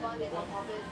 我。